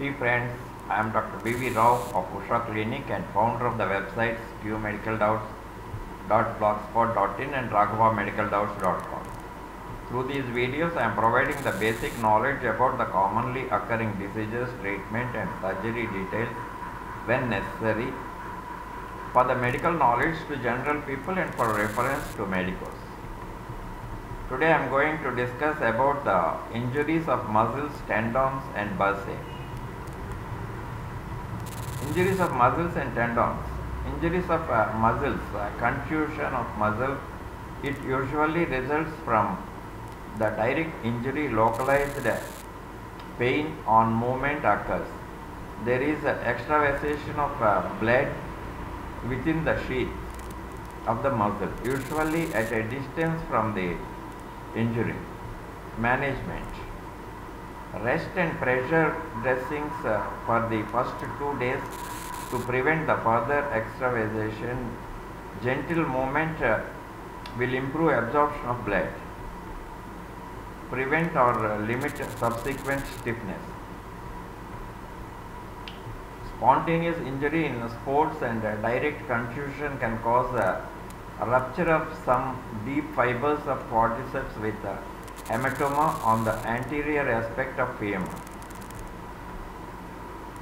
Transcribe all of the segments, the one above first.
Hey friends, I am Dr. B.V. Rao of Usha Clinic and founder of the websites qmedicaldoubts.blogspot.in and raghavamedicaldoubts.com. Through these videos, I am providing the basic knowledge about the commonly occurring diseases, treatment and surgery details when necessary for the medical knowledge to general people and for reference to medicos. Today I am going to discuss about the injuries of muscles, tendons and bursae. Injuries of muscles and tendons. Injuries of uh, muscles, uh, contusion of muscle, it usually results from the direct injury localized pain on movement occurs. There is extravasation of uh, blood within the sheath of the muscle, usually at a distance from the injury. Management. Rest and pressure dressings uh, for the first two days to prevent the further extravasation. Gentle movement uh, will improve absorption of blood. Prevent or uh, limit subsequent stiffness. Spontaneous injury in sports and uh, direct contusion can cause a rupture of some deep fibers of quadriceps with a hematoma on the anterior aspect of femur.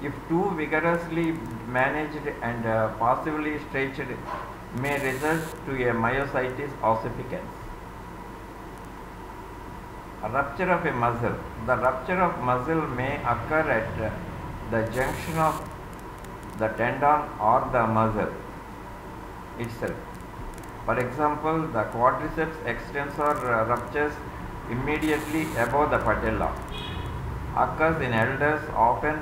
If too vigorously managed and uh, possibly stretched, may result to a myositis ossificans. A rupture of a muscle. The rupture of muscle may occur at uh, the junction of the tendon or the muscle itself. For example, the quadriceps extensor uh, ruptures immediately above the patella. Occurs in elders often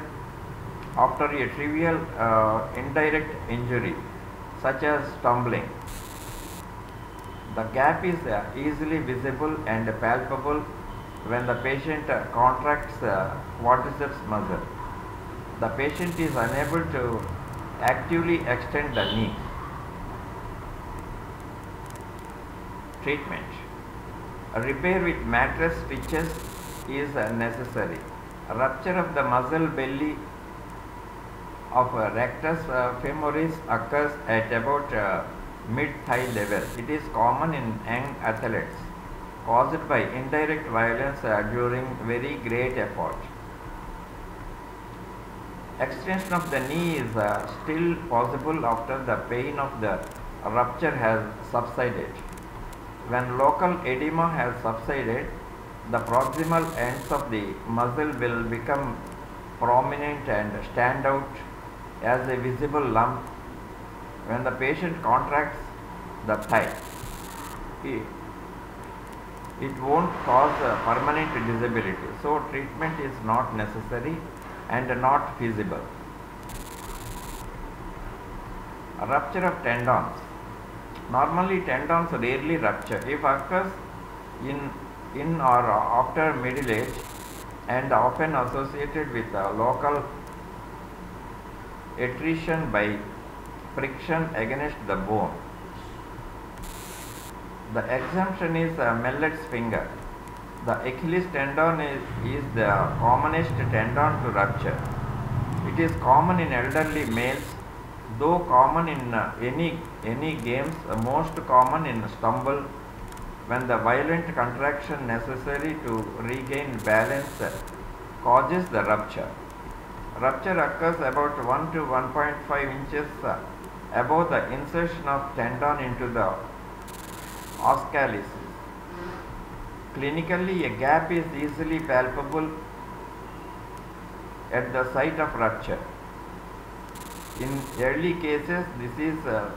after a trivial uh, indirect injury such as stumbling. The gap is uh, easily visible and palpable when the patient uh, contracts uh, quadriceps muscle. The patient is unable to actively extend the knee. Treatment. Repair with mattress stitches is necessary. Rupture of the muscle belly of rectus uh, femoris occurs at about uh, mid-thigh level. It is common in young athletes caused by indirect violence uh, during very great effort. Extension of the knee is still possible after the pain of the rupture has subsided. When local edema has subsided, the proximal ends of the muscle will become prominent and stand out as a visible lump when the patient contracts the thigh. It, won't cause permanent disability. So treatment is not necessary and not feasible. A rupture of tendons. Normally tendons rarely rupture. If occurs in, in or after middle age and often associated with a local attrition by friction against the bone. The exemption is a mallet's finger. The Achilles tendon is, is the commonest tendon to rupture. It is common in elderly males, though common in uh, any, any games, most common in stumble when the violent contraction necessary to regain balance causes the rupture. Rupture occurs about 1 to 1.5 inches uh, above the insertion of tendon into the os calcis. Clinically, a gap is easily palpable at the site of rupture. In early cases, this is uh,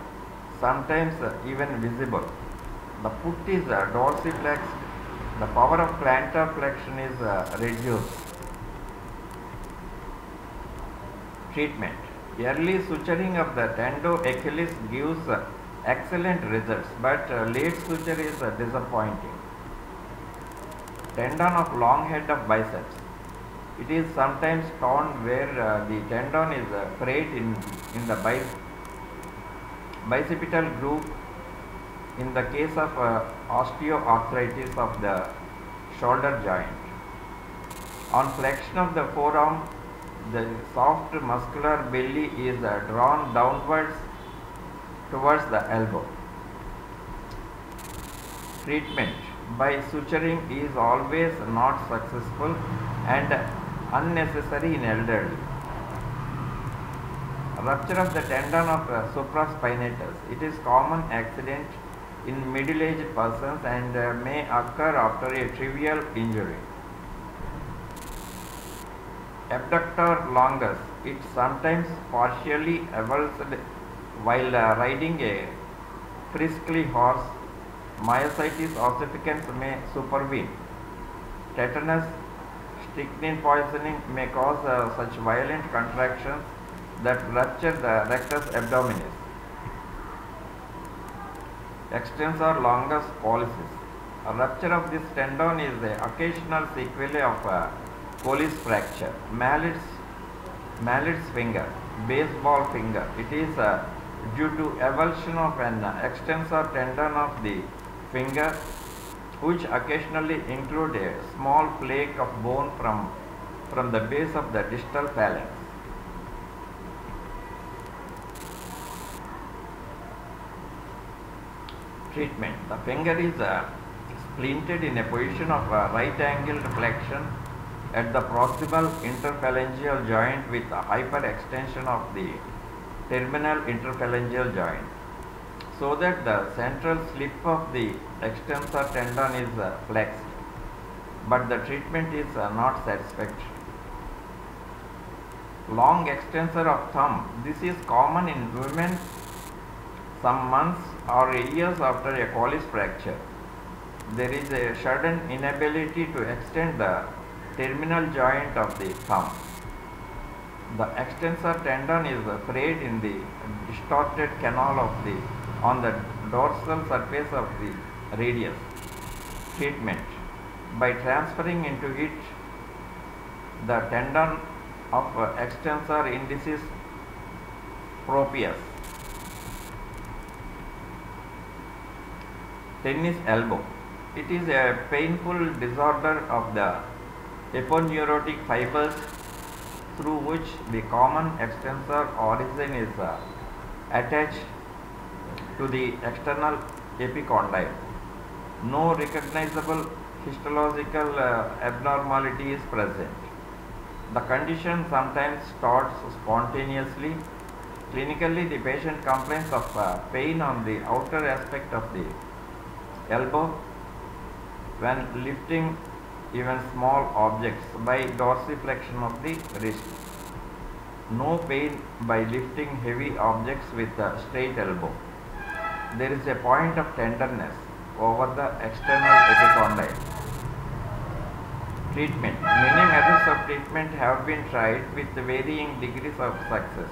sometimes uh, even visible. The foot is uh, dorsiflexed. The power of plantar flexion is uh, reduced. Treatment. Early suturing of the tendo Achilles gives uh, excellent results, but uh, late suture is disappointing. Tendon of long head of biceps. It is sometimes found where uh, the tendon is uh, frayed in, in the biceps bicipital groove in the case of uh, osteoarthritis of the shoulder joint. On flexion of the forearm, the soft muscular belly is uh, drawn downwards towards the elbow. Treatment by suturing is always not successful and unnecessary in elderly. Rupture of the tendon of uh, supraspinatus. It is common accident in middle-aged persons and uh, may occur after a trivial injury. Abductor longus. It sometimes partially avulsed while uh, riding a friskly horse. Myositis ossificans may supervene. Tetanus, strychnine poisoning may cause uh, such violent contractions that rupture the rectus abdominis. extends Extensor longus pollicis. A rupture of this tendon is the occasional sequelae of a Colles fracture. Mallet's, Mallet's finger, baseball finger. It is uh, due to avulsion of an extensor tendon of the finger which occasionally include a small flake of bone from, from the base of the distal phalanx. Treatment. The finger is uh, splinted in a position of uh, right angled flexion at the proximal interphalangeal joint with a hyperextension of the terminal interphalangeal joint so that the central slip of the extensor tendon is uh, flexed but the treatment is uh, not satisfactory. Long extensor of thumb. This is common in women some months or years after a Colles fracture. There is a sudden inability to extend the terminal joint of the thumb. The extensor tendon is frayed in the distorted canal of the on the dorsal surface of the radius. Treatment by transferring into it the tendon of extensor indicis proprius. Tennis elbow. It is a painful disorder of the aponeurotic fibers through which the common extensor origin is uh, attached to the external epicondyle. No recognizable histological uh, abnormality is present. The condition sometimes starts spontaneously. Clinically, the patient complains of uh, pain on the outer aspect of the elbow when lifting even small objects by dorsiflexion of the wrist. No pain by lifting heavy objects with a straight elbow. There is a point of tenderness over the external epicondyle. Treatment. Many methods of treatment have been tried with varying degrees of success.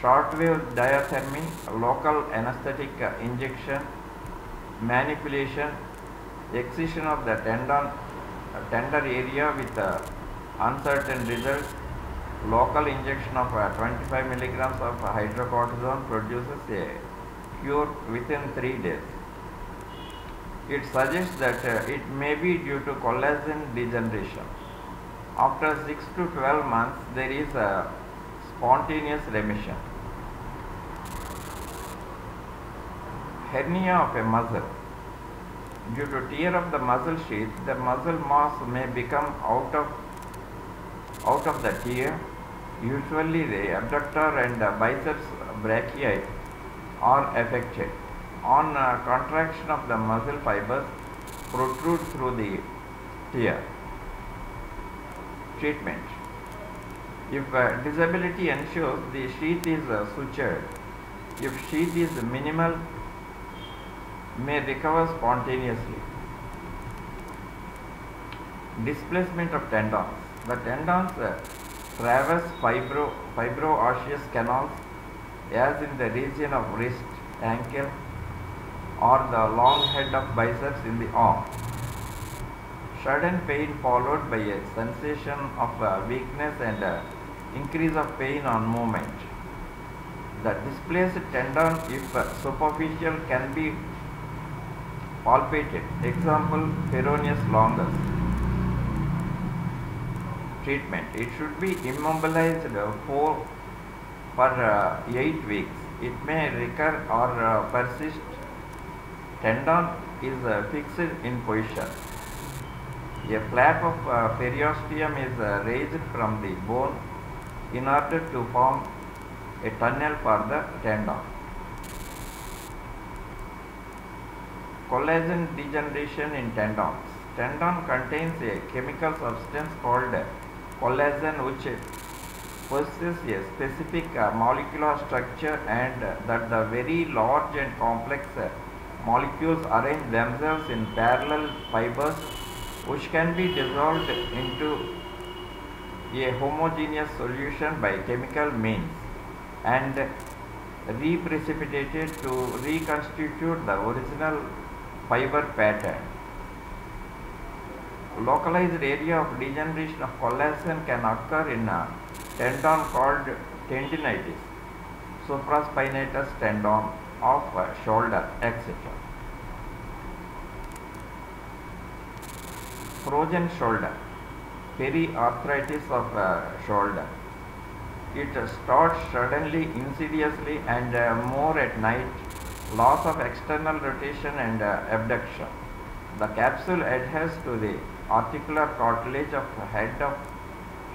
Shortwave diathermy, local anesthetic injection, manipulation, excision of the tendon, tender area with uh, uncertain results, local injection of uh, 25 milligrams of hydrocortisone produces a cure within 3 days. It suggests that uh, it may be due to collagen degeneration. After 6 to 12 months, there is a spontaneous remission. Hernia of a muscle. Due to tear of the muscle sheath, the muscle mass may become out of out of the tear. Usually, the abductor and the biceps brachii are affected. On uh, contraction of the muscle fibers protrude through the tear. Treatment. If uh, disability ensures, the sheath is uh, sutured. If sheath is minimal, may recover spontaneously. Displacement of tendons. The tendons traverse fibro, fibroosseous canals as in the region of wrist, ankle or the long head of biceps in the arm. Sudden pain followed by a sensation of uh, weakness and uh, increase of pain on movement. The displaced tendon, if uh, superficial, can be palpated. Example, peroneus longus. treatment. It should be immobilized for, for uh, 8 weeks. It may recur or uh, persist. Tendon is uh, fixed in position. A flap of uh, periosteum is uh, raised from the bone in order to form a tunnel for the tendon. Collagen degeneration in tendons. Tendon contains a chemical substance called collagen which possesses a specific uh, molecular structure and uh, that the very large and complex uh, molecules arrange themselves in parallel fibers which can be dissolved into a homogeneous solution by chemical means and reprecipitated to reconstitute the original fiber pattern. Localized area of degeneration of collagen can occur in a tendon called tendinitis, supraspinatus tendon of shoulder, etc. frozen shoulder, periarthritis of uh, shoulder. It starts suddenly, insidiously and uh, more at night, loss of external rotation and uh, abduction. The capsule adheres to the articular cartilage of the head of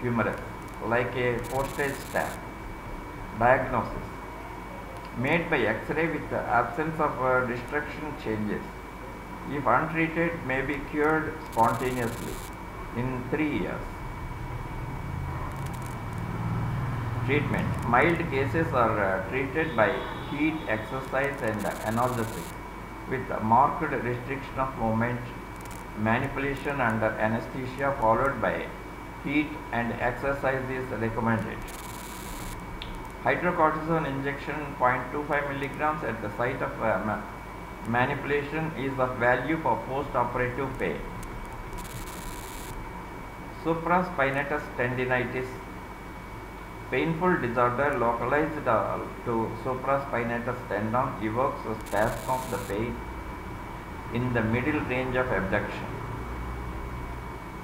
humerus like a postage stamp. Diagnosis made by X-ray with the absence of uh, destruction changes if untreated may be cured spontaneously in 3 years. Treatment Mild cases are uh, treated by heat, exercise and analgesics with marked restriction of movement, manipulation under anesthesia followed by heat and exercise is recommended. Hydrocortisone injection 0.25 milligrams at the site of uh, manipulation is of value for post-operative pain. Supraspinatus tendinitis, painful disorder localized uh, to supraspinatus tendon evokes a spasm of the pain in the middle range of abduction.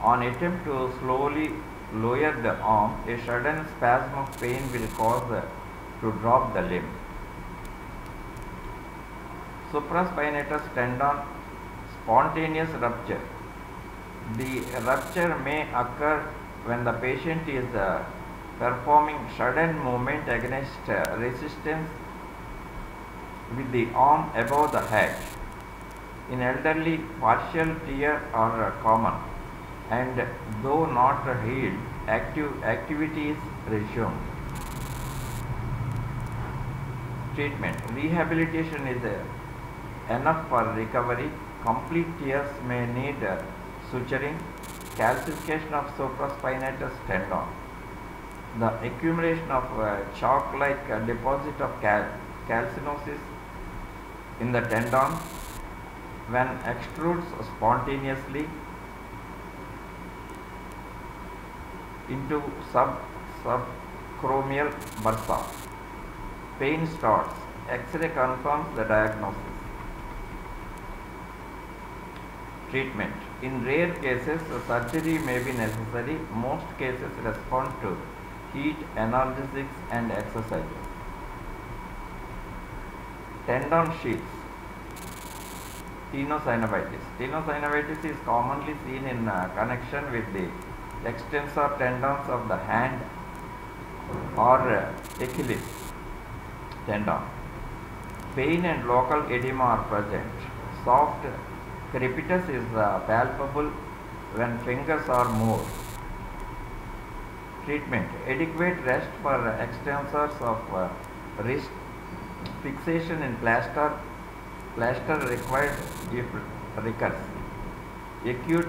On attempt to slowly lower the arm, a sudden spasm of pain will cause to drop the limb supraspinatus tendon spontaneous rupture. The rupture may occur when the patient is uh, performing sudden movement against uh, resistance with the arm above the head. In elderly, partial tear are uh, common and though not healed, active activity is resumed. Treatment Rehabilitation is enough for recovery. Complete tears may need suturing, calcification of supraspinatus tendon. The accumulation of uh, chalk-like uh, deposit of cal calcinosis in the tendon when extrudes spontaneously into sub subacromial bursa. Pain starts. X-ray confirms the diagnosis. Treatment. In rare cases, surgery may be necessary. Most cases respond to heat, analgesics and exercises. Tendon sheaths. Tenosynovitis. Tenosynovitis is commonly seen in uh, connection with the extensor tendons of the hand or uh, Achilles tendon. Pain and local edema are present. Soft crepitus is uh, palpable when fingers are moved. Treatment Adequate rest for extensors of uh, wrist. Fixation in plaster. Plaster required if recurs. Acute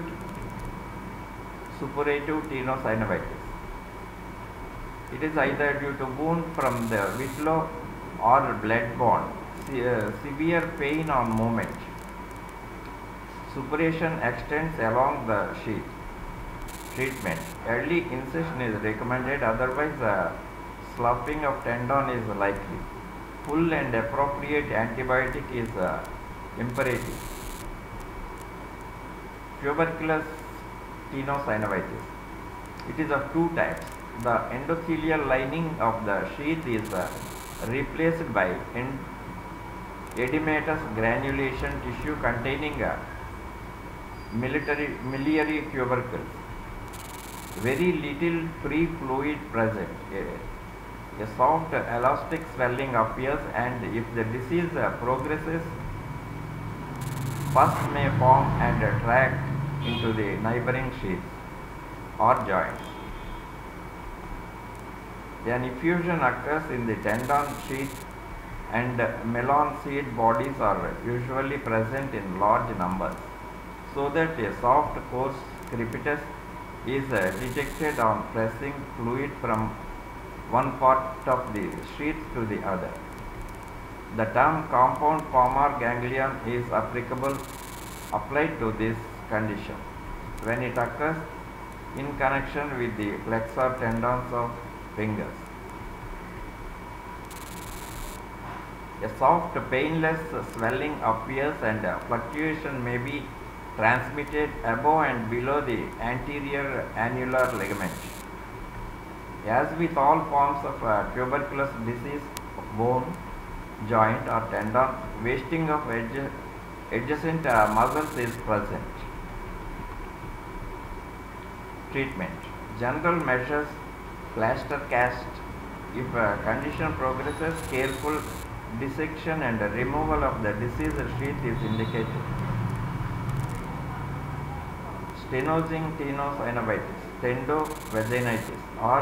suppurative tenosynovitis. It is either due to wound from the whitlow or blood-borne. Se uh, severe pain on movement. Suppuration extends along the sheath. Treatment. Early incision is recommended otherwise uh, sloughing of tendon is likely. Full and appropriate antibiotic is uh, imperative. Tuberculous tenosynovitis. It is of two types. The endothelial lining of the sheath is uh, replaced by edematous granulation tissue containing a military, miliary tubercles. Very little free fluid present. A, a soft elastic swelling appears and if the disease uh, progresses, pus may form and uh, track into the neighboring sheaths or joints. An effusion occurs in the tendon sheath and melon seed bodies are usually present in large numbers so that a soft coarse crepitus is uh, detected on pressing fluid from one part of the sheath to the other. The term compound palmar ganglion is applicable applied to this condition when it occurs in connection with the flexor tendons of fingers. A soft painless swelling appears and fluctuation may be transmitted above and below the anterior annular ligament. As with all forms of uh, tuberculous disease of bone, joint or tendon, wasting of adjacent uh, muscles is present. Treatment General measures plaster cast. If a condition progresses, careful dissection and removal of the diseased sheath is indicated stenosing tenosynovitis, tendovaginitis or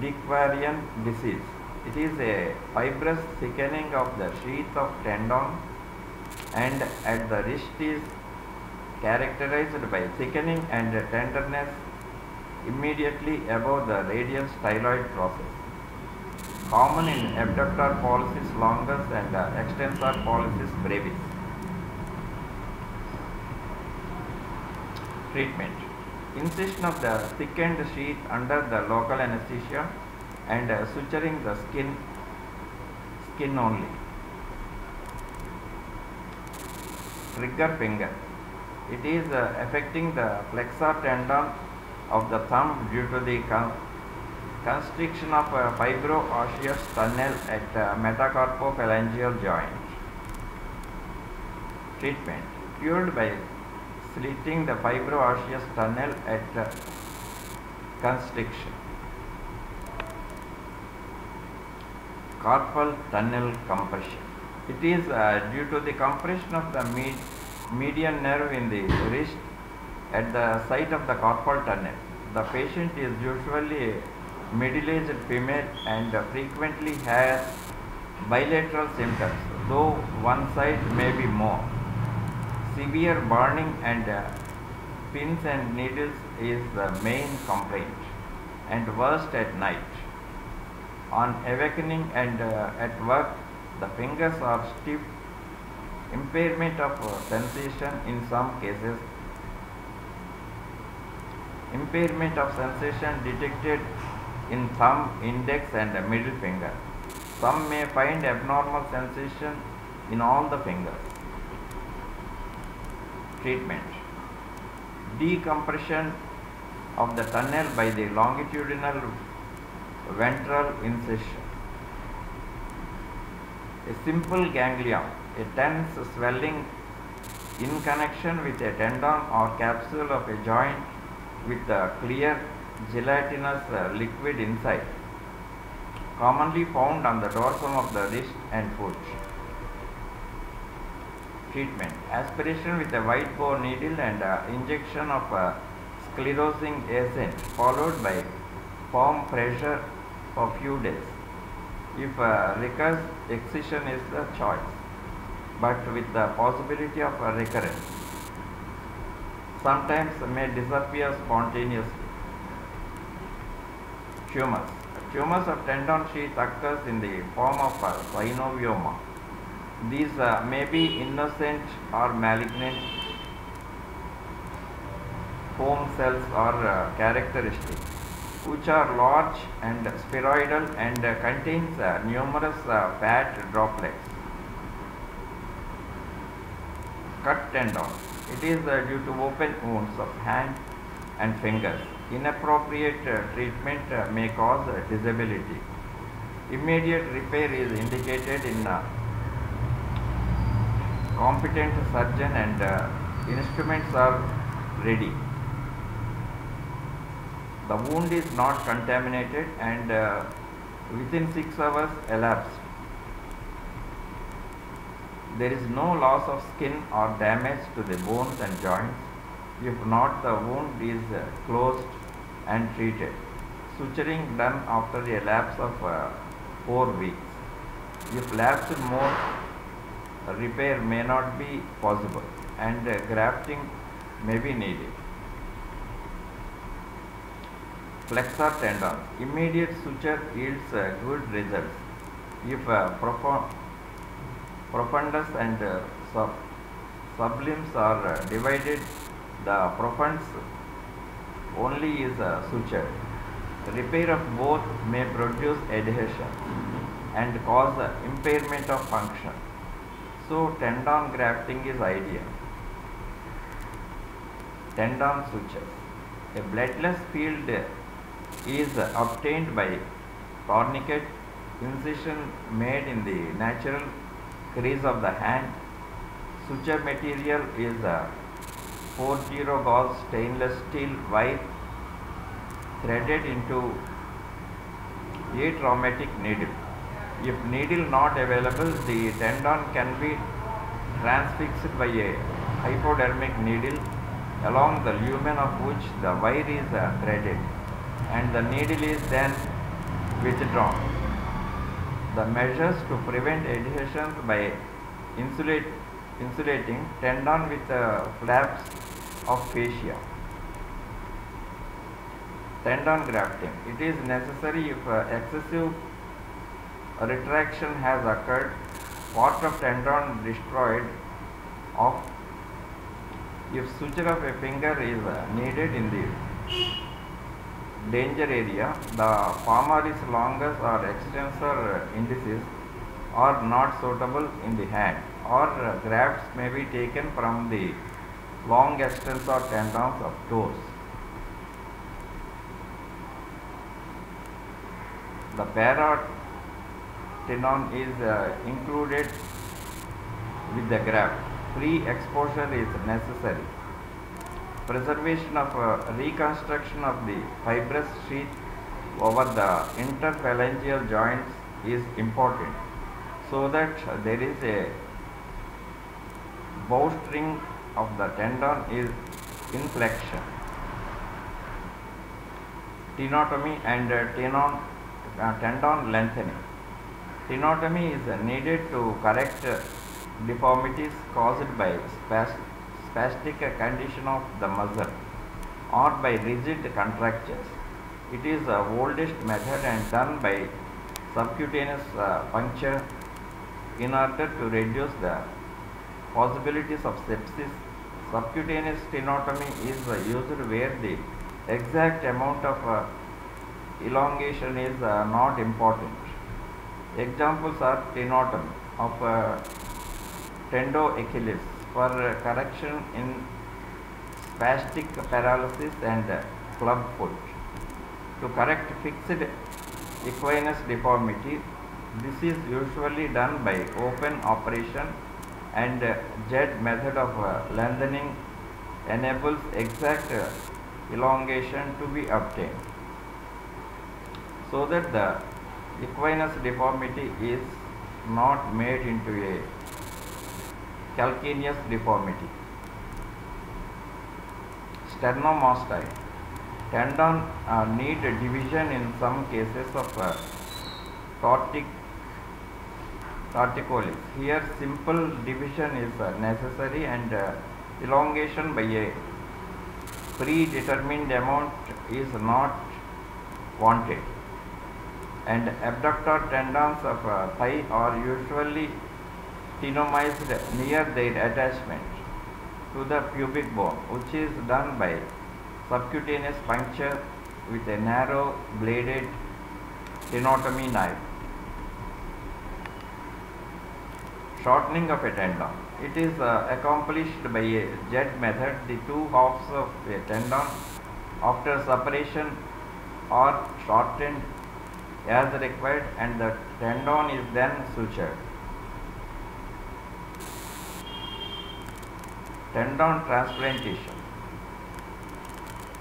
de Quervain disease. It is a fibrous thickening of the sheath of tendon and at the wrist is characterized by thickening and tenderness immediately above the radial styloid process. Common in abductor pollicis longus and extensor pollicis brevis. Treatment Incision of the thickened sheath under the local anesthesia and suturing the skin skin only. Trigger finger. It is uh, affecting the flexor tendon of the thumb due to the con constriction of a fibro-osseous tunnel at the metacarpophalangeal joint. Treatment. Cured by slitting the fibro-osseous tunnel at uh, constriction. Carpal tunnel compression. It is uh, due to the compression of the med median nerve in the wrist at the site of the carpal tunnel. The patient is usually a middle-aged female and frequently has bilateral symptoms, though one side may be more severe burning and uh, pins and needles is the main complaint and worst at night. On awakening and uh, at work, the fingers are stiff, impairment of sensation in some cases, impairment of sensation detected in thumb, index and middle finger. Some may find abnormal sensation in all the fingers treatment. Decompression of the tunnel by the longitudinal ventral incision. A simple ganglion, a tense swelling in connection with a tendon or capsule of a joint with a clear gelatinous uh, liquid inside, commonly found on the dorsum of the wrist and foot treatment. Aspiration with a white bore needle and uh, injection of uh, sclerosing agent followed by palm pressure for few days. If uh, recurrence, excision is the choice, but with the possibility of a recurrence. Sometimes may disappear spontaneously. Tumors. Tumors of tendon sheath occurs in the form of a synovioma these uh, may be innocent or malignant foam cells are uh, characteristic, which are large and spheroidal and uh, contains numerous uh, fat droplets. Cut tendon. It is uh, due to open wounds of hand, and fingers. Inappropriate uh, treatment uh, may cause uh, disability. Immediate repair is indicated in uh, competent surgeon and uh, instruments are ready. The wound is not contaminated and within 6 hours elapsed. There is no loss of skin or damage to the bones and joints. If not, the wound is uh, closed and treated. Suturing done after a lapse of uh, 4 weeks. If lapsed more, repair may not be possible and uh, grafting may be needed. Flexor tendon. Immediate suture yields uh, good results. If uh, profo- profundus and uh, sub sublimis are uh, divided, the profundus only is uh, sutured. Repair of both may produce adhesion and cause uh, impairment of function. So tendon grafting is ideal. Tendon sutures. A bloodless field is obtained by tourniquet incision made in the natural crease of the hand. Suture material is a 40 gauge stainless steel wire threaded into a traumatic needle. If needle not available, the tendon can be transfixed by a hypodermic needle along the lumen of which the wire is uh, threaded and the needle is then withdrawn. The measures to prevent adhesions by insulate, insulating tendon with uh, flaps of fascia. Tendon grafting. It is necessary if uh, excessive retraction has occurred, part of tendon destroyed of if suture of a finger is uh, needed in the danger area, the palmaris longus or extensor indicis are not suitable in the hand or grafts may be taken from the long extensor tendons of toes. The paratenon is uh, included with the graft. Pre-exposure is necessary. Preservation of uh, reconstruction of the fibrous sheath over the interphalangeal joints is important so that there is a bowstring of the tendon is in flexion. Tenotomy and uh, tenon, uh, tendon lengthening. Tenotomy is needed to correct uh, deformities caused by spas- spastic condition of the muscle or by rigid contractures. It is the oldest method and done by subcutaneous uh, puncture in order to reduce the possibilities of sepsis. Subcutaneous tenotomy is uh, used where the exact amount of uh, elongation is uh, not important. Examples are tenotomy of uh, tendo Achilles for correction in spastic paralysis and club foot. To correct fixed equinus deformity, this is usually done by open operation and jet method of uh, lengthening enables exact uh, elongation to be obtained so that the equinus deformity is not made into a calcaneus deformity. Sternomastoid. Tendon uh, need division in some cases of uh, tortic, torticollis. Here simple division is uh, necessary and uh, elongation by a predetermined amount is not wanted. And abductor tendons of uh, thigh are usually tenomized near their attachment to the pubic bone, which is done by subcutaneous puncture with a narrow bladed tenotomy knife. Shortening of a tendon. It is uh, accomplished by a jet method. The two halves of a tendon after separation are shortened as required and the tendon is then sutured. Tendon transplantation.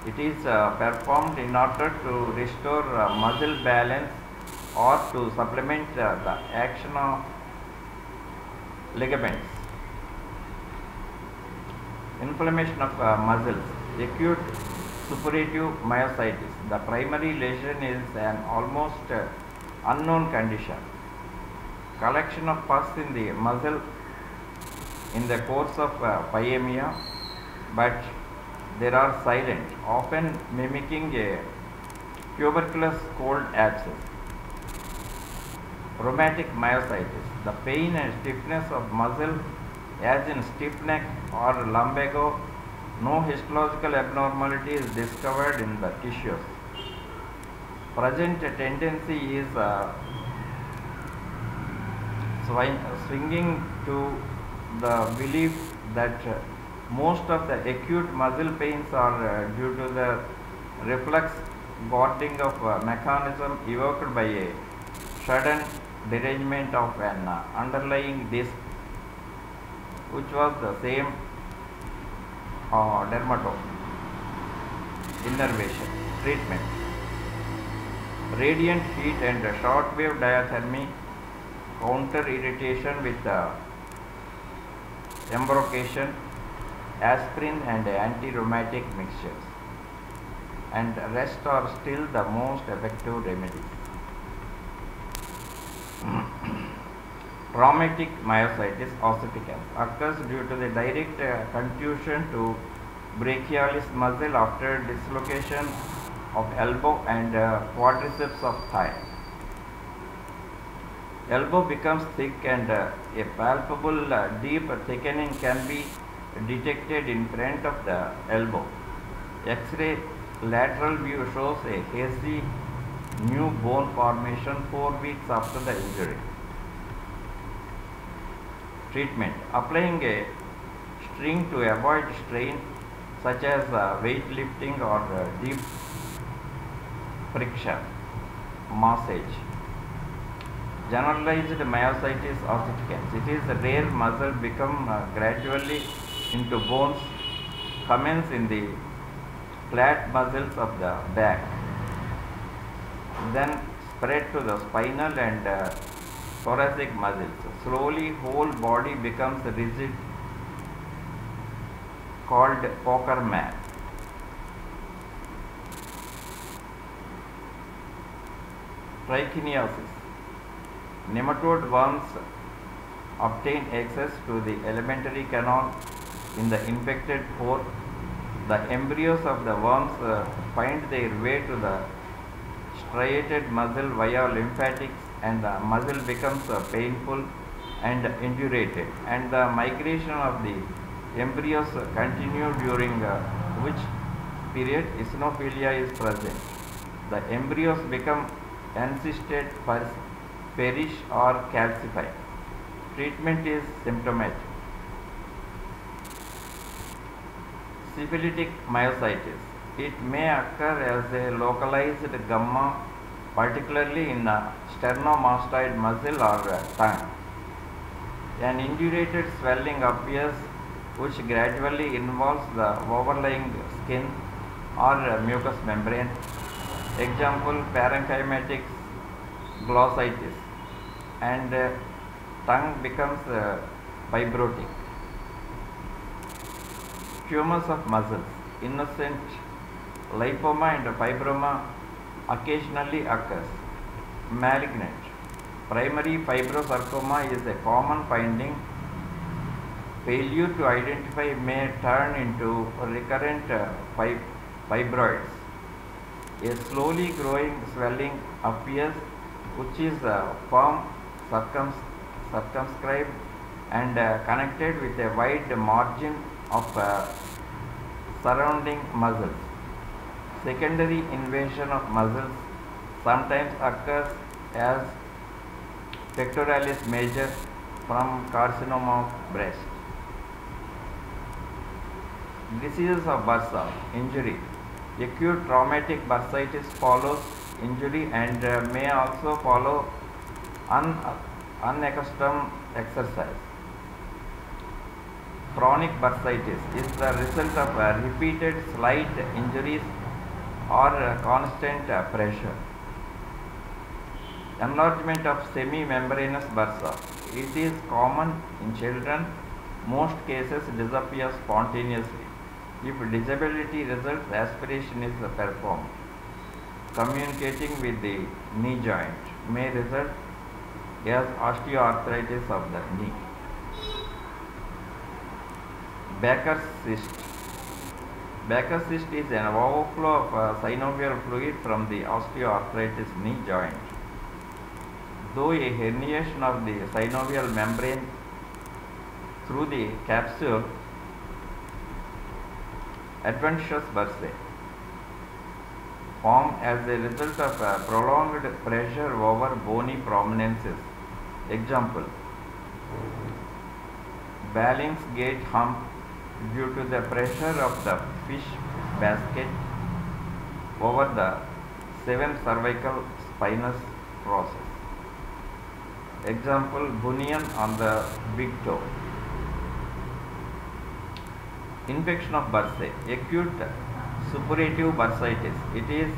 It is uh, performed in order to restore uh, muscle balance or to supplement uh, the action of ligaments. Inflammation of uh, muscles, acute suppurative myositis. The primary lesion is an almost uh, unknown condition. Collection of pus in the muscle in the course of uh, but they are silent, often mimicking a tuberculous cold abscess. Rheumatic myositis, the pain and stiffness of muscle as in stiff neck or lumbago, no histological abnormality is discovered in the tissues. Present tendency is uh, swing, swinging to the belief that uh, most of the acute muscle pains are uh, due to the reflex guarding of uh, mechanism evoked by a sudden derangement of an underlying disc which was the same uh, dermato innervation treatment. Radiant heat and short wave diathermy counter irritation with uh, embrocation aspirin and anti-rheumatic mixtures. And rest are still the most effective remedies. Traumatic myositis ossificans occurs due to the direct uh, contusion to brachialis muscle after dislocation of elbow and uh, quadriceps of thigh. Elbow becomes thick and uh, a palpable uh, deep thickening can be detected in front of the elbow. X-ray lateral view shows a hazy new bone formation 4 weeks after the injury. Treatment Applying a string to avoid strain such as uh, weightlifting or uh, deep friction, massage. Generalized myositis ossificans. It is rare muscle become uh, gradually into bones, commence in the flat muscles of the back, then spread to the spinal and uh, thoracic muscles. Slowly whole body becomes rigid called poker mat. Trichinosis. Nematode worms obtain access to the alimentary canal in the infected pore. The embryos of the worms uh, find their way to the striated muscle via lymphatics and the muscle becomes uh, painful and indurated and the migration of the embryos continue during uh, which period eosinophilia is present. The embryos become encysted, perish or calcify. Treatment is symptomatic. Syphilitic myositis. It may occur as a localized gumma, particularly in the sternomastoid muscle or tongue. An indurated swelling appears which gradually involves the overlying skin or mucous membrane. Example parenchymatic glossitis and uh, tongue becomes uh, fibrotic. Tumors of muscles, innocent lipoma and fibroma occasionally occurs. Malignant. Primary fibrosarcoma is a common finding failure to identify may turn into recurrent uh, fibroids. A slowly growing swelling appears which is firm, circumscribed and uh, connected with a wide margin of uh, surrounding muscles. Secondary invasion of muscles sometimes occurs as pectoralis major from carcinoma of breast diseases of bursa, injury, Acute traumatic bursitis follows injury and uh, may also follow un- unaccustomed exercise. Chronic bursitis is the result of uh, repeated slight injuries or uh, constant uh, pressure. Enlargement of semi-membranous bursa. It is common in children. Most cases disappear spontaneously. If disability results, aspiration is performed. Communicating with the knee joint may result as osteoarthritis of the knee. Baker's cyst. Baker's cyst is an overflow of uh, synovial fluid from the osteoarthritis knee joint. Though a herniation of the synovial membrane through the capsule adventitious bursae form as a result of uh, prolonged pressure over bony prominences. Example Billingsgate hump due to the pressure of the fish basket over the seven cervical spinous process. Example bunion on the big toe. Infection of bursae, acute suppurative bursitis. It is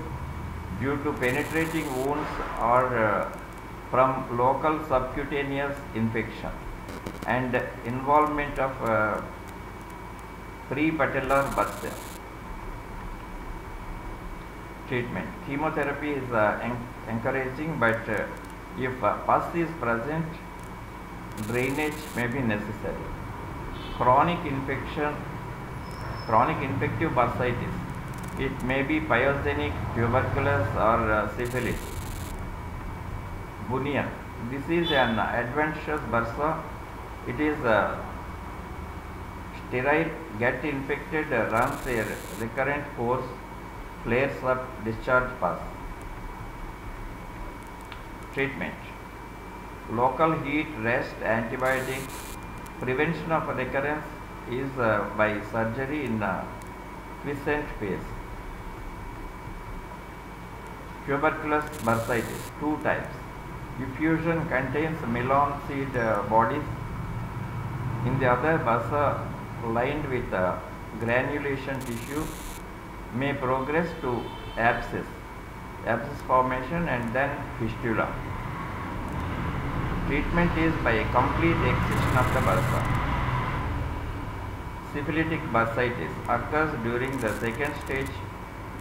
due to penetrating wounds or uh, from local subcutaneous infection and involvement of uh, prepatellar bursa. Treatment. Chemotherapy is uh, en- encouraging but uh, if uh, pus is present, drainage may be necessary. Chronic infection, chronic infective bursitis. It may be pyogenic, tuberculosis or uh, syphilis. Bunion. This is an adventitious bursa. It is uh, sterile, get infected, uh, runs a recurrent course, flares up, discharge pass. Treatment. Local heat, rest, antibiotics. Prevention of recurrence is uh, by surgery in uh, quiescent phase. Tuberculous bursitis, two types. Effusion contains melon seed uh, bodies. In the other, bursa lined with uh, granulation tissue may progress to abscess, abscess formation and then fistula. Treatment is by a complete excision of the bursa. Syphilitic bursitis occurs during the second stage,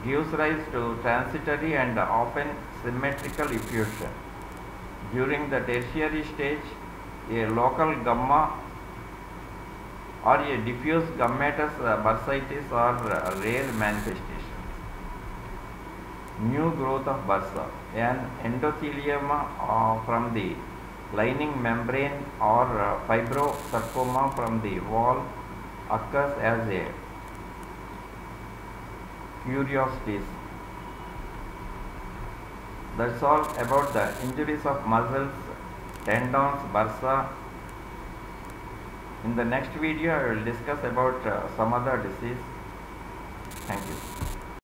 gives rise to transitory and often symmetrical effusion. During the tertiary stage, a local gumma or a diffuse gummatous uh, bursitis are uh, rare manifestations. New growth of bursa, an endothelioma uh, from the lining membrane or uh, fibrosarcoma from the wall occurs as a curiosities. That's all about the injuries of muscles, tendons, bursa. In the next video, I will discuss about uh, some other disease. Thank you.